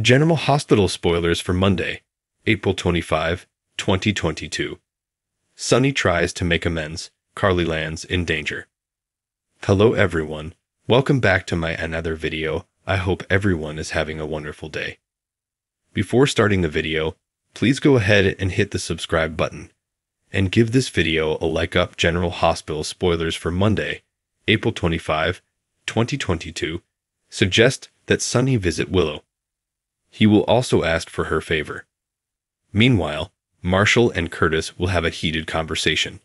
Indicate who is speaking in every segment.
Speaker 1: General Hospital spoilers for Monday, April 25, 2022. Sonny tries to make amends. Carly lands in danger. Hello everyone. Welcome back to my another video. I hope everyone is having a wonderful day. Before starting the video, please go ahead and hit the subscribe button and give this video a like up General Hospital spoilers for Monday, April 25, 2022. Suggest that Sonny visit Willow. He will also ask for her favor. Meanwhile, Marshall and Curtis will have a heated conversation.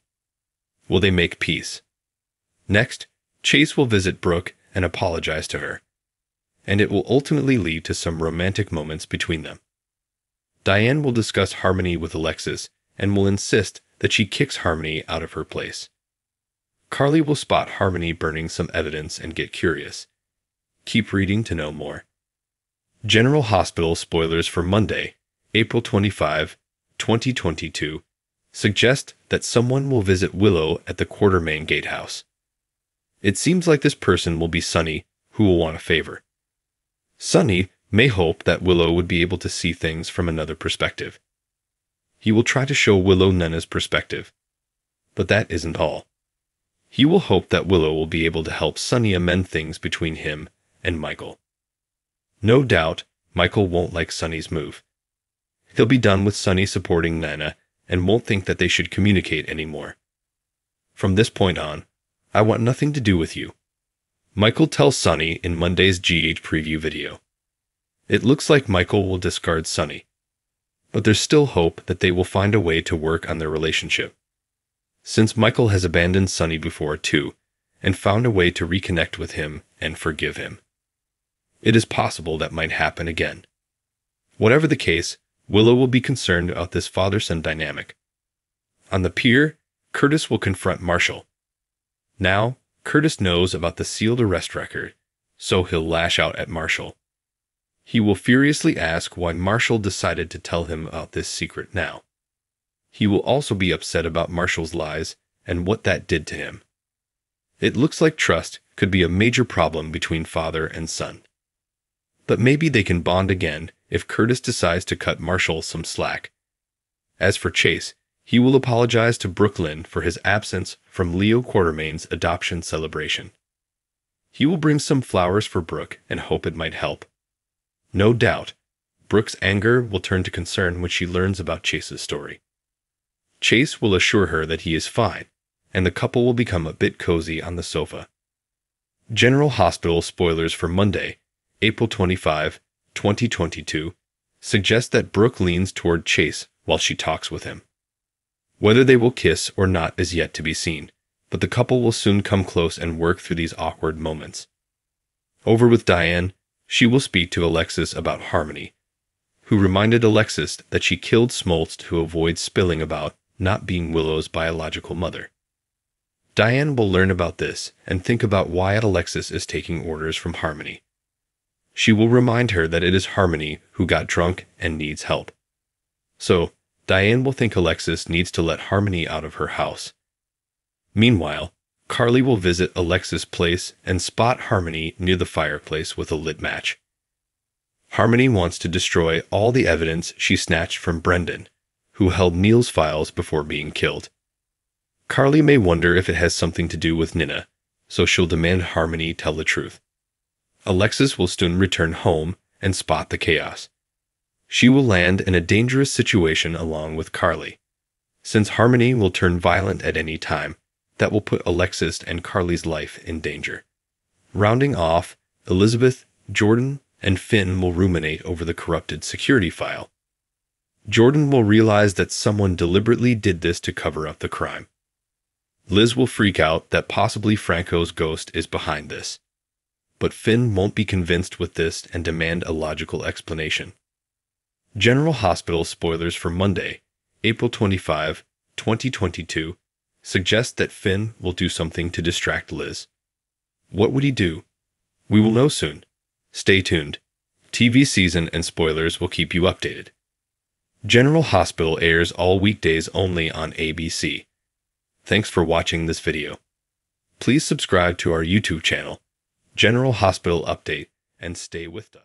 Speaker 1: Will they make peace? Next, Chase will visit Brooke and apologize to her. And it will ultimately lead to some romantic moments between them. Diane will discuss Harmony with Alexis and will insist that she kicks Harmony out of her place. Carly will spot Harmony burning some evidence and get curious. Keep reading to know more. General Hospital spoilers for Monday, April 25, 2022, suggest that someone will visit Willow at the Quartermaine Gatehouse. It seems like this person will be Sonny, who will want a favor. Sonny may hope that Willow would be able to see things from another perspective. He will try to show Willow Nina's perspective. But that isn't all. He will hope that Willow will be able to help Sonny amend things between him and Michael. No doubt, Michael won't like Sonny's move. He'll be done with Sonny supporting Nina and won't think that they should communicate anymore. From this point on, I want nothing to do with you. Michael tells Sonny in Monday's GH preview video. It looks like Michael will discard Sonny, but there's still hope that they will find a way to work on their relationship. Since Michael has abandoned Sonny before too, and found a way to reconnect with him and forgive him it is possible that might happen again. Whatever the case, Willow will be concerned about this father son dynamic. On the pier, Curtis will confront Marshall. Now, Curtis knows about the sealed arrest record, so he'll lash out at Marshall. He will furiously ask why Marshall decided to tell him about this secret now. He will also be upset about Marshall's lies and what that did to him. It looks like trust could be a major problem between father and son but maybe they can bond again if Curtis decides to cut Marshall some slack. As for Chase, he will apologize to Brook Lynn for his absence from Leo Quartermaine's adoption celebration. He will bring some flowers for Brooke and hope it might help. No doubt, Brooke's anger will turn to concern when she learns about Chase's story. Chase will assure her that he is fine, and the couple will become a bit cozy on the sofa. General Hospital spoilers for Monday April 25, 2022, suggests that Brooke leans toward Chase while she talks with him. Whether they will kiss or not is yet to be seen, but the couple will soon come close and work through these awkward moments. Over with Diane, she will speak to Alexis about Harmony, who reminded Alexis that she killed Smoltz to avoid spilling about not being Willow's biological mother. Diane will learn about this and think about why Alexis is taking orders from Harmony. She will remind her that it is Harmony who got drunk and needs help. So, Diane will think Alexis needs to let Harmony out of her house. Meanwhile, Carly will visit Alexis' place and spot Harmony near the fireplace with a lit match. Harmony wants to destroy all the evidence she snatched from Brendan, who held Neil's files before being killed. Carly may wonder if it has something to do with Nina, so she'll demand Harmony tell the truth. Alexis will soon return home and spot the chaos. She will land in a dangerous situation along with Carly. Since Harmony will turn violent at any time, that will put Alexis and Carly's life in danger. Rounding off, Elizabeth, Jordan, and Finn will ruminate over the corrupted security file. Jordan will realize that someone deliberately did this to cover up the crime. Liz will freak out that possibly Franco's ghost is behind this but Finn won't be convinced with this and demand a logical explanation. General Hospital spoilers for Monday, April 25, 2022, suggest that Finn will do something to distract Liz. What would he do? We will know soon. Stay tuned. TV season and spoilers will keep you updated. General Hospital airs all weekdays only on ABC. Thanks for watching this video. Please subscribe to our YouTube channel General Hospital update and stay with us.